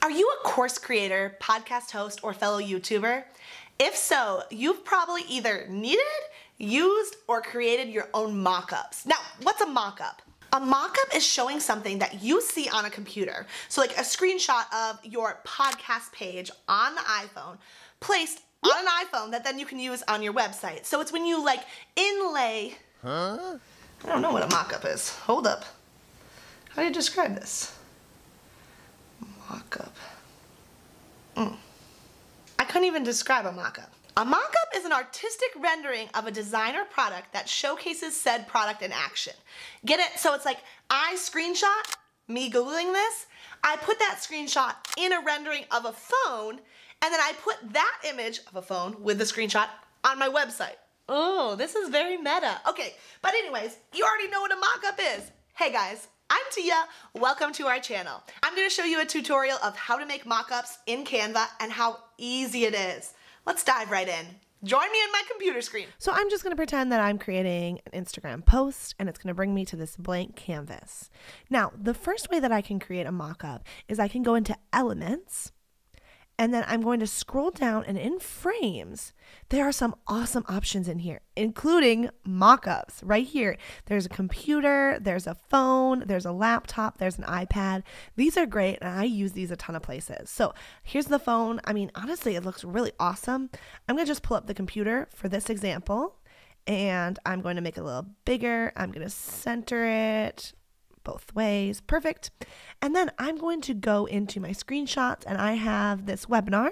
Are you a course creator, podcast host, or fellow YouTuber? If so, you've probably either needed, used, or created your own mock-ups. Now, what's a mock-up? A mock-up is showing something that you see on a computer. So like a screenshot of your podcast page on the iPhone placed on an iPhone that then you can use on your website. So it's when you like inlay. Huh? I don't know what a mock-up is. Hold up. How do you describe this? Mock-up. Mm. I couldn't even describe a mock-up. A mock-up is an artistic rendering of a designer product that showcases said product in action. Get it? So it's like I screenshot me Googling this, I put that screenshot in a rendering of a phone, and then I put that image of a phone with the screenshot on my website. Oh, this is very meta. Okay, but anyways, you already know what a mock-up is. Hey guys, I'm Tia, welcome to our channel. I'm gonna show you a tutorial of how to make mock-ups in Canva and how easy it is. Let's dive right in. Join me in my computer screen. So I'm just going to pretend that I'm creating an Instagram post and it's going to bring me to this blank canvas. Now, the first way that I can create a mock-up is I can go into Elements and then I'm going to scroll down and in frames, there are some awesome options in here, including mock-ups right here. There's a computer, there's a phone, there's a laptop, there's an iPad. These are great and I use these a ton of places. So here's the phone. I mean, honestly, it looks really awesome. I'm gonna just pull up the computer for this example and I'm going to make it a little bigger. I'm going to center it both ways. Perfect. And then I'm going to go into my screenshots and I have this webinar.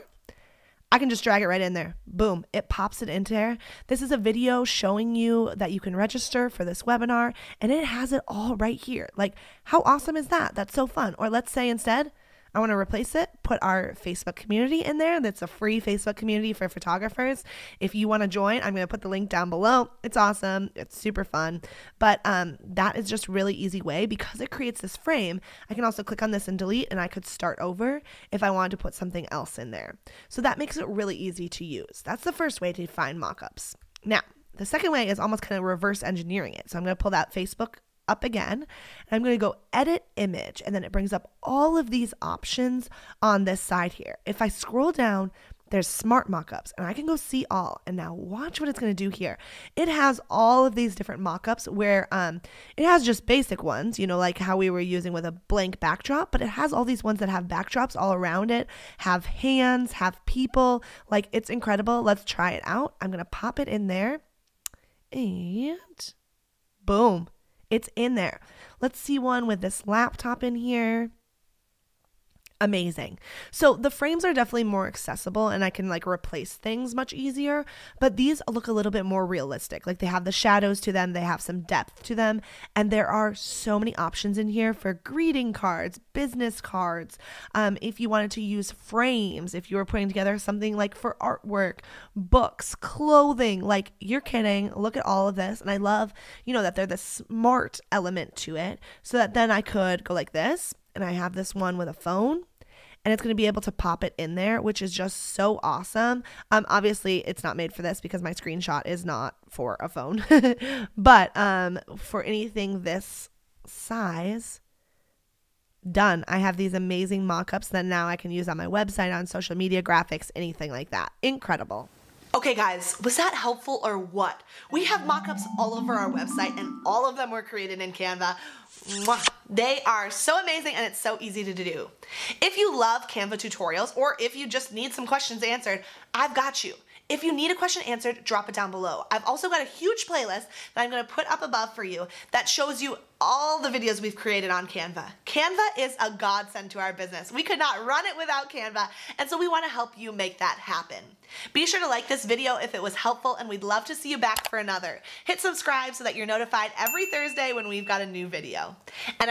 I can just drag it right in there. Boom, it pops it into there. This is a video showing you that you can register for this webinar and it has it all right here. Like, how awesome is that? That's so fun. Or let's say instead, I want to replace it, put our Facebook community in there. That's a free Facebook community for photographers. If you want to join, I'm going to put the link down below. It's awesome. It's super fun. But um, that is just really easy way because it creates this frame. I can also click on this and delete and I could start over if I wanted to put something else in there. So that makes it really easy to use. That's the first way to find mockups. Now, the second way is almost kind of reverse engineering it. So I'm going to pull that Facebook up again. And I'm going to go edit image and then it brings up all of these options on this side here. If I scroll down, there's smart mockups and I can go see all. And now watch what it's going to do here. It has all of these different mockups where um it has just basic ones, you know, like how we were using with a blank backdrop, but it has all these ones that have backdrops all around it, have hands, have people. Like it's incredible. Let's try it out. I'm going to pop it in there. And boom. It's in there. Let's see one with this laptop in here amazing. So the frames are definitely more accessible and I can like replace things much easier, but these look a little bit more realistic. Like they have the shadows to them, they have some depth to them, and there are so many options in here for greeting cards, business cards. Um, if you wanted to use frames, if you were putting together something like for artwork, books, clothing, like you're kidding. Look at all of this. And I love, you know, that they're the smart element to it so that then I could go like this and I have this one with a phone and it's going to be able to pop it in there, which is just so awesome. Um, obviously, it's not made for this because my screenshot is not for a phone, but um, for anything this size, done. I have these amazing mock-ups that now I can use on my website, on social media, graphics, anything like that. Incredible. Okay guys, was that helpful or what? We have mockups all over our website and all of them were created in Canva. Mwah. They are so amazing and it's so easy to do. If you love Canva tutorials or if you just need some questions answered, I've got you. If you need a question answered, drop it down below. I've also got a huge playlist that I'm gonna put up above for you that shows you all the videos we've created on Canva. Canva is a godsend to our business. We could not run it without Canva, and so we wanna help you make that happen. Be sure to like this video if it was helpful, and we'd love to see you back for another. Hit subscribe so that you're notified every Thursday when we've got a new video. And